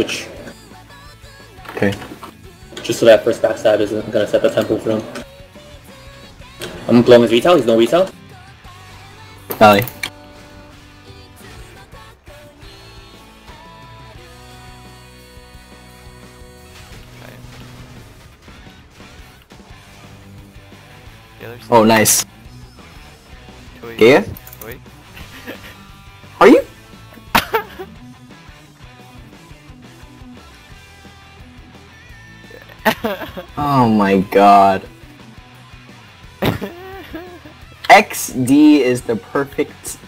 switch. Okay. Just so that first backstab isn't gonna set the tempo for him. I'm blowing his retail, he's no retail. Valley. Okay. The other side. Oh, nice. Toy. Oh my god. XD is the perfect